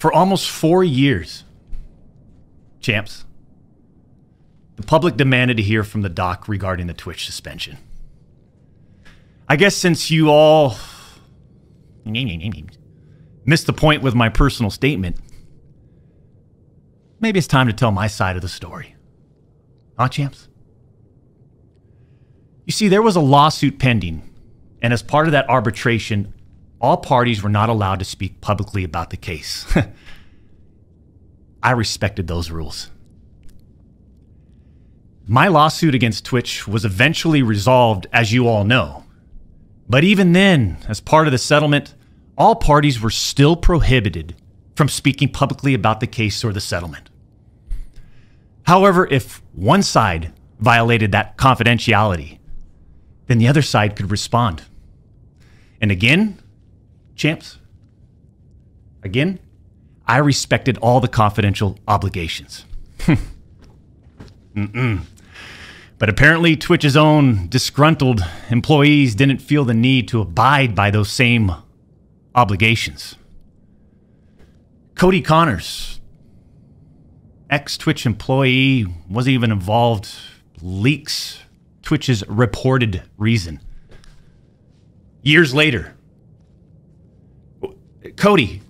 For almost four years, champs, the public demanded to hear from the doc regarding the Twitch suspension. I guess since you all missed the point with my personal statement, maybe it's time to tell my side of the story. Huh, champs? You see, there was a lawsuit pending, and as part of that arbitration, all parties were not allowed to speak publicly about the case. I respected those rules. My lawsuit against Twitch was eventually resolved, as you all know. But even then, as part of the settlement, all parties were still prohibited from speaking publicly about the case or the settlement. However, if one side violated that confidentiality, then the other side could respond. And again, champs, again, I respected all the confidential obligations. Hmm. but apparently, Twitch's own disgruntled employees didn't feel the need to abide by those same obligations. Cody Connors, ex Twitch employee, wasn't even involved, leaks Twitch's reported reason. Years later, Cody,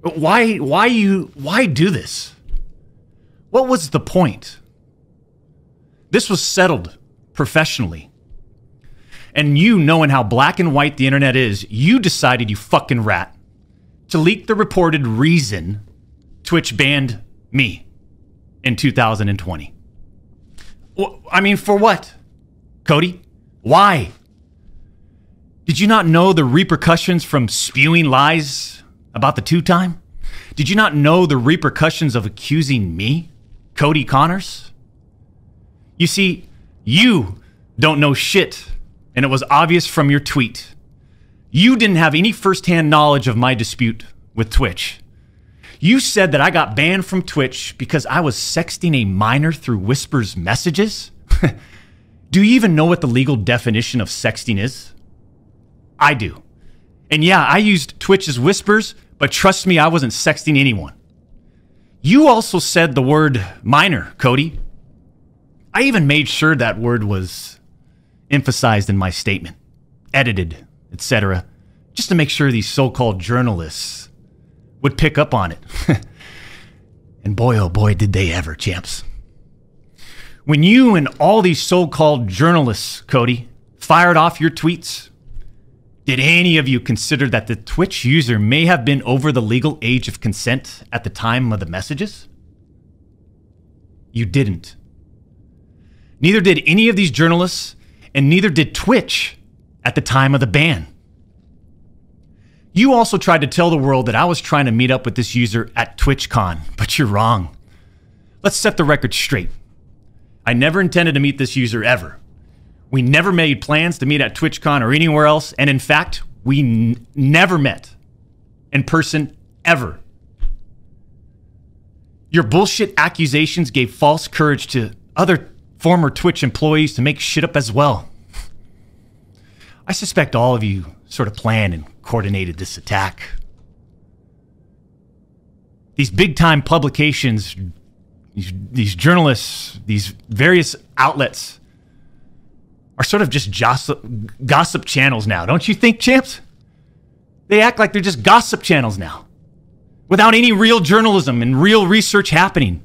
why why you why do this? What was the point? This was settled professionally. And you knowing how black and white the internet is, you decided you fucking rat to leak the reported reason Twitch banned me in 2020. I mean, for what? Cody? Why? Did you not know the repercussions from spewing lies about the two time? Did you not know the repercussions of accusing me, Cody Connors? You see, you don't know shit, and it was obvious from your tweet. You didn't have any firsthand knowledge of my dispute with Twitch. You said that I got banned from Twitch because I was sexting a minor through Whispers messages? Do you even know what the legal definition of sexting is? I do. And yeah, I used Twitch as whispers, but trust me, I wasn't sexting anyone. You also said the word minor, Cody. I even made sure that word was emphasized in my statement, edited, etc., just to make sure these so called journalists would pick up on it. and boy, oh boy, did they ever, champs. When you and all these so called journalists, Cody, fired off your tweets, did any of you consider that the Twitch user may have been over the legal age of consent at the time of the messages? You didn't. Neither did any of these journalists, and neither did Twitch at the time of the ban. You also tried to tell the world that I was trying to meet up with this user at TwitchCon, but you're wrong. Let's set the record straight. I never intended to meet this user ever. We never made plans to meet at TwitchCon or anywhere else. And in fact, we n- never met in person ever. Your bullshit accusations gave false courage to other former Twitch employees to make shit up as well. I suspect all of you sort of planned and coordinated this attack. These big time publications, these, these journalists, these various outlets are sort of just gossip, gossip channels now, don't you think, champs? They act like they're just gossip channels now, without any real journalism and real research happening.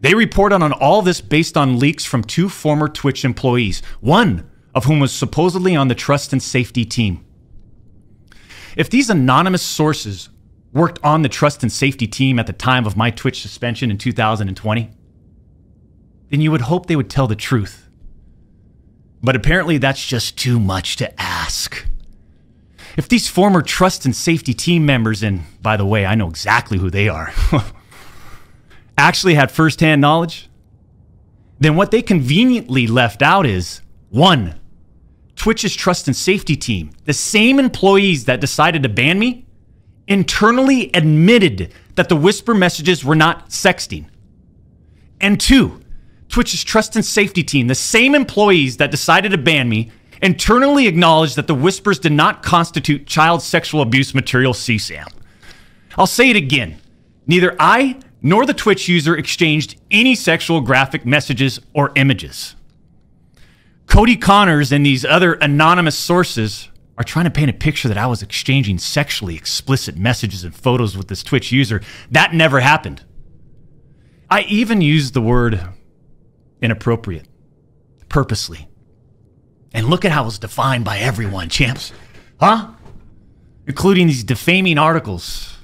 They reported on all this based on leaks from two former Twitch employees, one of whom was supposedly on the trust and safety team. If these anonymous sources worked on the trust and safety team at the time of my Twitch suspension in 2020, then you would hope they would tell the truth. But apparently, that's just too much to ask. If these former trust and safety team members, and by the way, I know exactly who they are, actually had firsthand knowledge, then what they conveniently left out is one, Twitch's trust and safety team, the same employees that decided to ban me, internally admitted that the whisper messages were not sexting. And two, Twitch's trust and safety team, the same employees that decided to ban me, internally acknowledged that the whispers did not constitute child sexual abuse material CSAM. I'll say it again. Neither I nor the Twitch user exchanged any sexual graphic messages or images. Cody Connors and these other anonymous sources are trying to paint a picture that I was exchanging sexually explicit messages and photos with this Twitch user. That never happened. I even used the word inappropriate purposely. And look at how it was defined by everyone, champs. Huh? Including these defaming articles.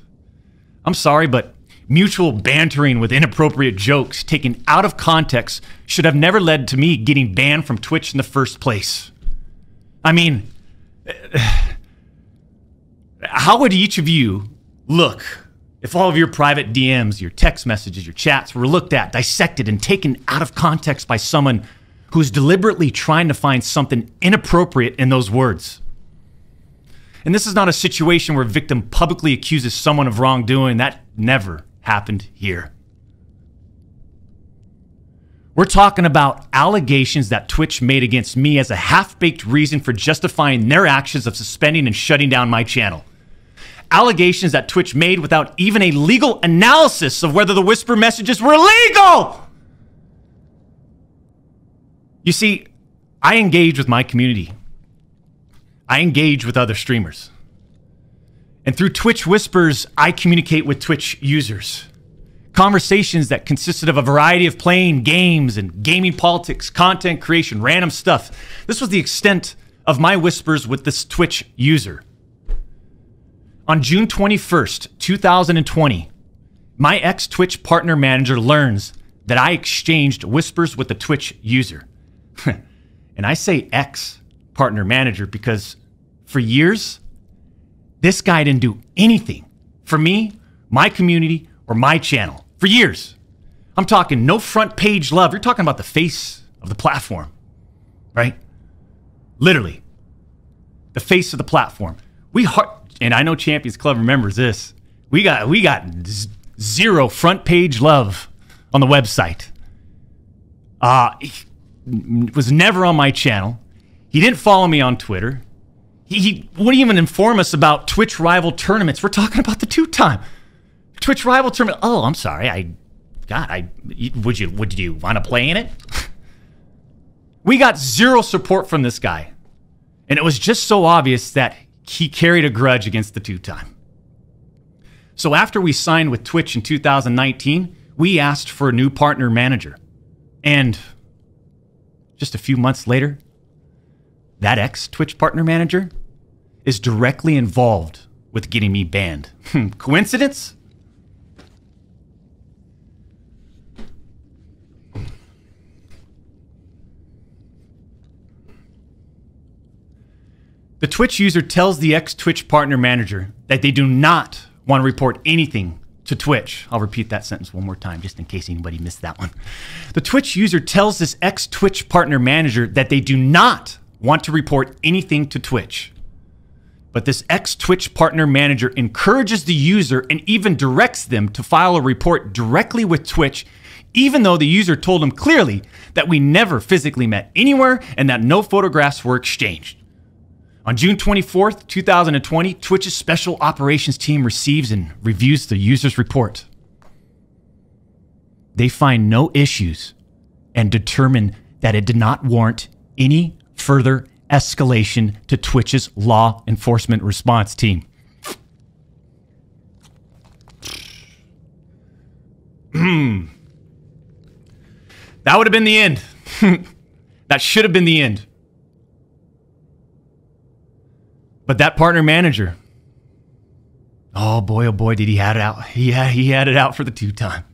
I'm sorry, but mutual bantering with inappropriate jokes taken out of context should have never led to me getting banned from Twitch in the first place. I mean, how would each of you look if all of your private DMs, your text messages, your chats were looked at, dissected, and taken out of context by someone who's deliberately trying to find something inappropriate in those words? And this is not a situation where a victim publicly accuses someone of wrongdoing. That never happened here. We're talking about allegations that Twitch made against me as a half baked reason for justifying their actions of suspending and shutting down my channel. Allegations that Twitch made without even a legal analysis of whether the whisper messages were legal. You see, I engage with my community, I engage with other streamers. And through Twitch Whispers, I communicate with Twitch users conversations that consisted of a variety of playing games and gaming politics, content creation, random stuff. This was the extent of my whispers with this Twitch user. On June 21st, 2020, my ex Twitch partner manager learns that I exchanged whispers with a Twitch user. and I say ex partner manager because for years, this guy didn't do anything for me, my community, or my channel for years. I'm talking no front page love. You're talking about the face of the platform, right? Literally, the face of the platform. We and I know Champions Club remembers this. We got we got zero front page love on the website. Uh was never on my channel. He didn't follow me on Twitter. He, he wouldn't even inform us about Twitch rival tournaments. We're talking about the two time. Twitch rival tournament. Oh, I'm sorry. I, God, I would you would you want to play in it? we got zero support from this guy, and it was just so obvious that he carried a grudge against the two time. So after we signed with Twitch in 2019, we asked for a new partner manager, and just a few months later, that ex Twitch partner manager is directly involved with getting me banned. Coincidence? The Twitch user tells the ex Twitch partner manager that they do not want to report anything to Twitch. I'll repeat that sentence one more time just in case anybody missed that one. The Twitch user tells this ex Twitch partner manager that they do not want to report anything to Twitch. But this ex Twitch partner manager encourages the user and even directs them to file a report directly with Twitch, even though the user told him clearly that we never physically met anywhere and that no photographs were exchanged. On June 24th, 2020, Twitch's special operations team receives and reviews the user's report. They find no issues and determine that it did not warrant any further escalation to Twitch's law enforcement response team. Hmm. that would have been the end. that should have been the end. But that partner manager, oh boy, oh boy, did he had it out. He had, he had it out for the two time.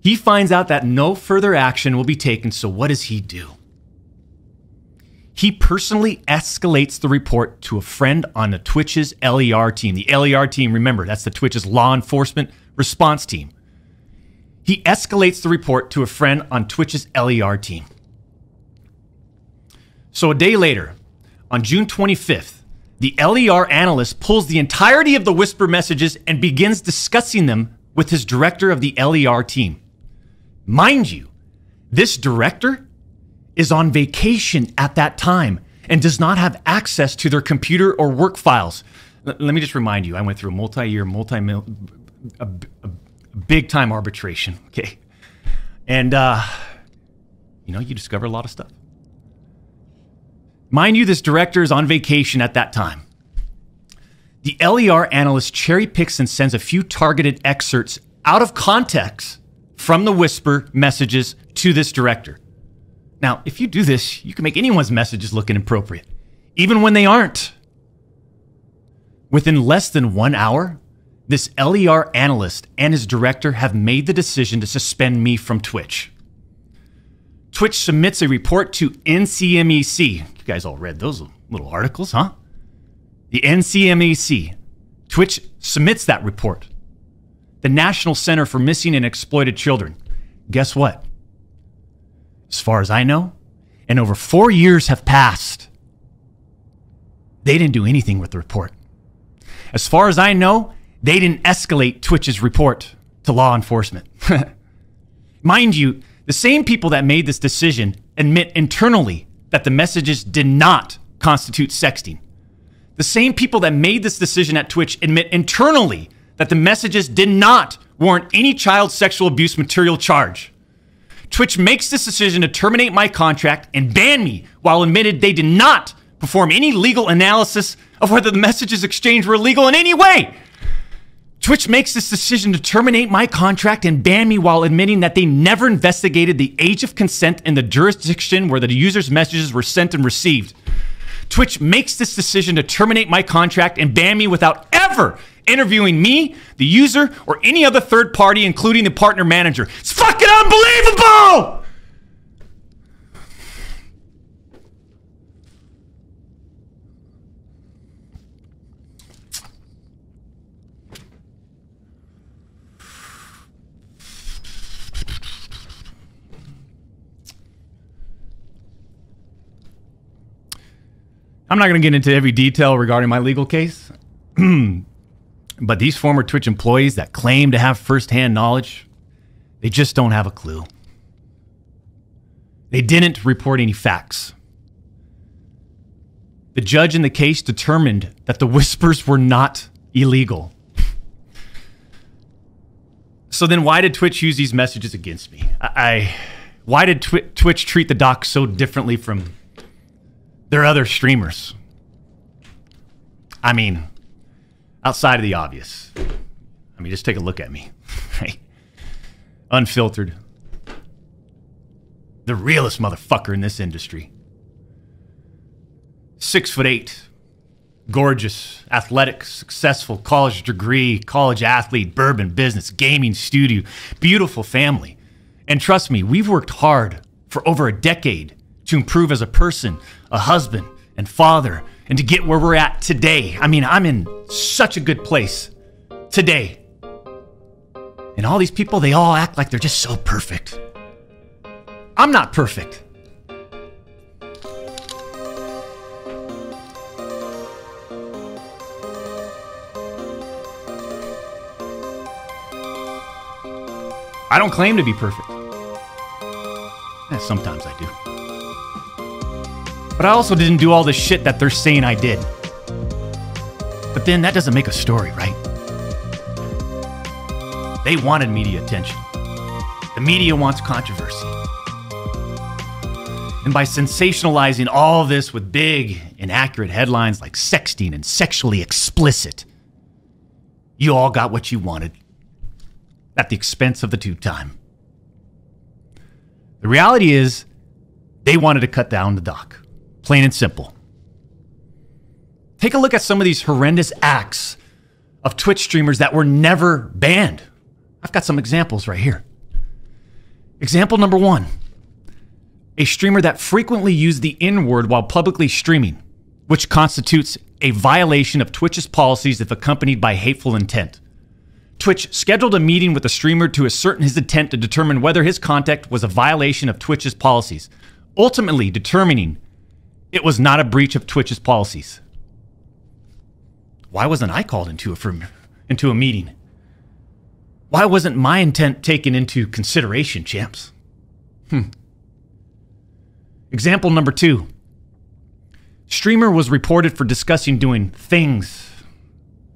He finds out that no further action will be taken, so what does he do? He personally escalates the report to a friend on the Twitch's LER team. The LER team, remember, that's the Twitch's law enforcement response team. He escalates the report to a friend on Twitch's LER team. So a day later, on June 25th, the LER analyst pulls the entirety of the whisper messages and begins discussing them with his director of the LER team. Mind you, this director is on vacation at that time and does not have access to their computer or work files. L- let me just remind you, I went through a multi-year, multi a, a, a big time arbitration. Okay, and uh, you know, you discover a lot of stuff. Mind you, this director is on vacation at that time. The LER analyst cherry picks and sends a few targeted excerpts out of context from the whisper messages to this director. Now, if you do this, you can make anyone's messages look inappropriate, even when they aren't. Within less than one hour, this LER analyst and his director have made the decision to suspend me from Twitch. Twitch submits a report to NCMEC. Guys all read those little articles, huh? The NCMEC. Twitch submits that report. The National Center for Missing and Exploited Children. Guess what? As far as I know, and over four years have passed, they didn't do anything with the report. As far as I know, they didn't escalate Twitch's report to law enforcement. Mind you, the same people that made this decision admit internally that the messages did not constitute sexting. The same people that made this decision at Twitch admit internally that the messages did not warrant any child sexual abuse material charge. Twitch makes this decision to terminate my contract and ban me while admitted they did not perform any legal analysis of whether the messages exchanged were legal in any way. Twitch makes this decision to terminate my contract and ban me while admitting that they never investigated the age of consent in the jurisdiction where the user's messages were sent and received. Twitch makes this decision to terminate my contract and ban me without ever interviewing me, the user, or any other third party, including the partner manager. It's fucking unbelievable! I'm not going to get into every detail regarding my legal case. but these former Twitch employees that claim to have firsthand knowledge, they just don't have a clue. They didn't report any facts. The judge in the case determined that the whispers were not illegal. so then, why did Twitch use these messages against me? I, I why did Twi- Twitch treat the doc so differently from there are other streamers. I mean, outside of the obvious. I mean, just take a look at me. Unfiltered. The realest motherfucker in this industry. Six foot eight. Gorgeous, athletic, successful, college degree, college athlete, bourbon business, gaming studio, beautiful family. And trust me, we've worked hard for over a decade to improve as a person, a husband, and father, and to get where we're at today. I mean, I'm in such a good place today. And all these people, they all act like they're just so perfect. I'm not perfect. I don't claim to be perfect. Eh, sometimes I do. But I also didn't do all the shit that they're saying I did. But then that doesn't make a story, right? They wanted media attention. The media wants controversy. And by sensationalizing all this with big, inaccurate headlines like sexting and sexually explicit, you all got what you wanted at the expense of the two time. The reality is, they wanted to cut down the doc. Plain and simple. Take a look at some of these horrendous acts of Twitch streamers that were never banned. I've got some examples right here. Example number one a streamer that frequently used the N word while publicly streaming, which constitutes a violation of Twitch's policies if accompanied by hateful intent. Twitch scheduled a meeting with the streamer to ascertain his intent to determine whether his contact was a violation of Twitch's policies, ultimately determining it was not a breach of Twitch's policies. Why wasn't I called into a, into a meeting? Why wasn't my intent taken into consideration, champs? Hmm. Example number two Streamer was reported for discussing doing things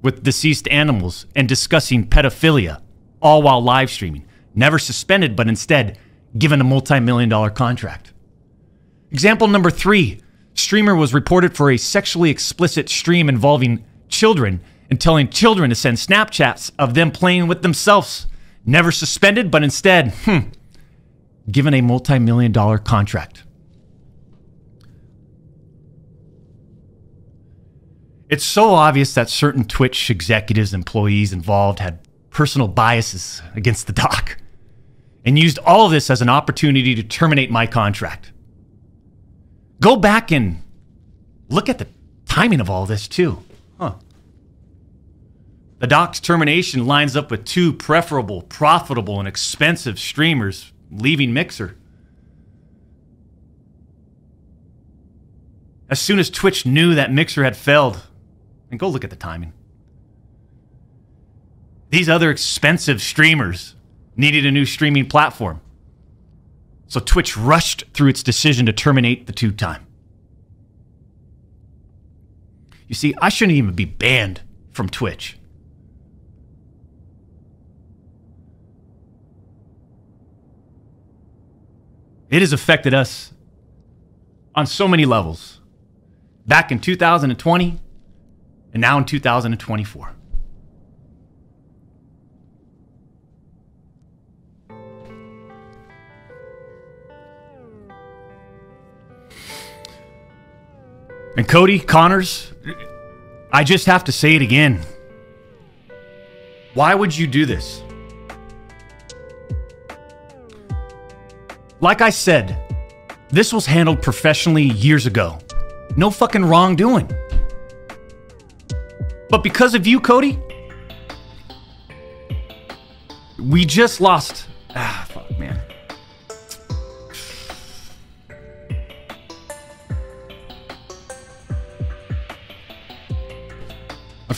with deceased animals and discussing pedophilia, all while live streaming. Never suspended, but instead given a multi million dollar contract. Example number three Streamer was reported for a sexually explicit stream involving children and telling children to send Snapchats of them playing with themselves. Never suspended, but instead, hmm, given a multi million dollar contract. It's so obvious that certain Twitch executives, employees involved had personal biases against the doc and used all of this as an opportunity to terminate my contract. Go back and look at the timing of all this, too. Huh. The doc's termination lines up with two preferable, profitable, and expensive streamers leaving Mixer. As soon as Twitch knew that Mixer had failed, and go look at the timing. These other expensive streamers needed a new streaming platform. So Twitch rushed through its decision to terminate the two time. You see, I shouldn't even be banned from Twitch. It has affected us on so many levels. Back in 2020 and now in 2024. And Cody Connors, I just have to say it again. Why would you do this? Like I said, this was handled professionally years ago. No fucking wrongdoing. But because of you, Cody, we just lost.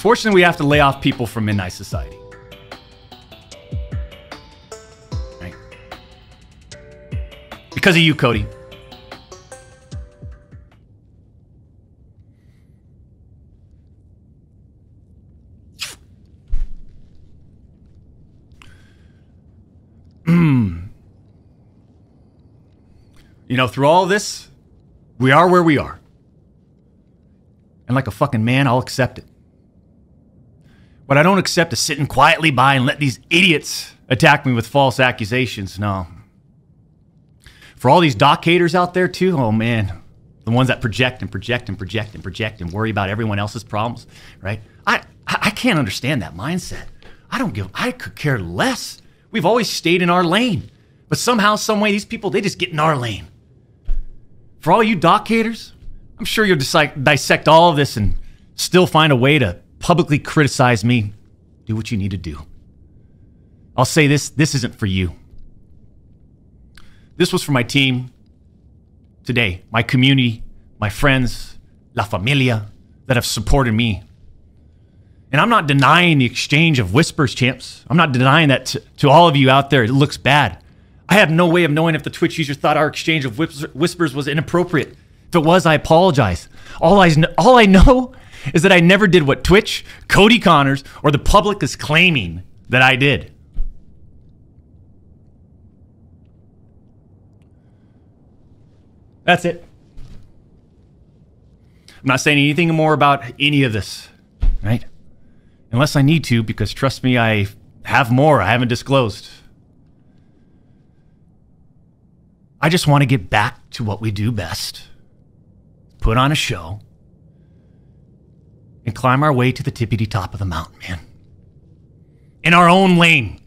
Unfortunately, we have to lay off people from Midnight Society. Right? Because of you, Cody. You know, through all this, we are where we are. And like a fucking man, I'll accept it. But I don't accept to sitting quietly by and let these idiots attack me with false accusations. No. For all these doc haters out there, too, oh man, the ones that project and project and project and project and worry about everyone else's problems, right? I, I can't understand that mindset. I don't give, I could care less. We've always stayed in our lane. But somehow, some way, these people, they just get in our lane. For all you doc haters, I'm sure you'll dissect all of this and still find a way to publicly criticize me. Do what you need to do. I'll say this this isn't for you. This was for my team today, my community, my friends, La Familia that have supported me. And I'm not denying the exchange of whispers, champs. I'm not denying that to, to all of you out there. It looks bad. I have no way of knowing if the Twitch user thought our exchange of whispers was inappropriate. If it was, I apologize. All I, all I know is that I never did what Twitch, Cody Connors, or the public is claiming that I did. That's it. I'm not saying anything more about any of this, right? Unless I need to, because trust me, I have more I haven't disclosed. I just want to get back to what we do best put on a show and climb our way to the tippity top of the mountain, man. In our own lane.